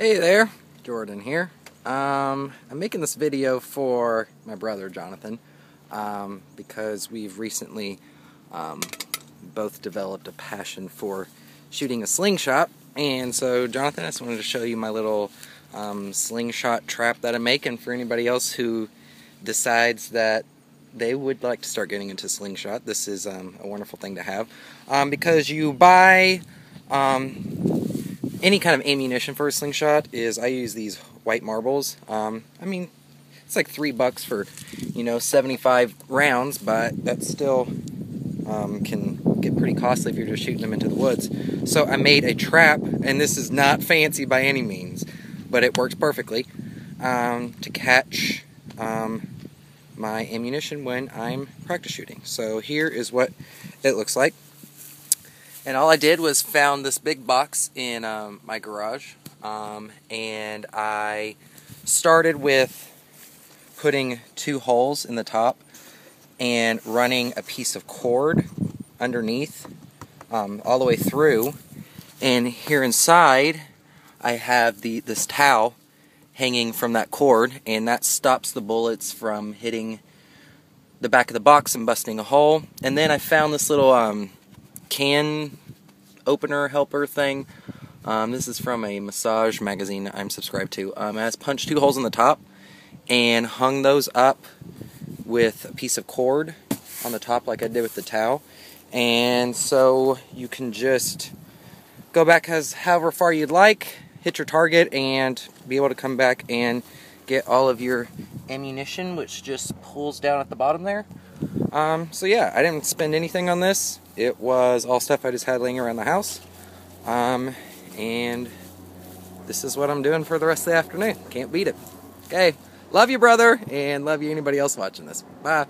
Hey there, Jordan here. Um, I'm making this video for my brother Jonathan um, because we've recently um, both developed a passion for shooting a slingshot. And so, Jonathan, I just wanted to show you my little um, slingshot trap that I'm making for anybody else who decides that they would like to start getting into slingshot. This is um, a wonderful thing to have um, because you buy any kind of ammunition for a slingshot is I use these white marbles. Um, I mean, it's like three bucks for, you know, 75 rounds, but that still um, can get pretty costly if you're just shooting them into the woods. So I made a trap, and this is not fancy by any means, but it works perfectly um, to catch um, my ammunition when I'm practice shooting. So here is what it looks like. And all I did was found this big box in um, my garage, um, and I started with putting two holes in the top and running a piece of cord underneath um, all the way through. And here inside, I have the this towel hanging from that cord, and that stops the bullets from hitting the back of the box and busting a hole. And then I found this little um, can opener helper thing. Um, this is from a massage magazine I'm subscribed to. Um, has punched two holes in the top and hung those up with a piece of cord on the top like I did with the towel. And so you can just go back as however far you'd like, hit your target, and be able to come back and get all of your ammunition, which just pulls down at the bottom there. Um, so yeah, I didn't spend anything on this. It was all stuff I just had laying around the house. Um, and this is what I'm doing for the rest of the afternoon. Can't beat it. Okay, love you, brother, and love you anybody else watching this. Bye.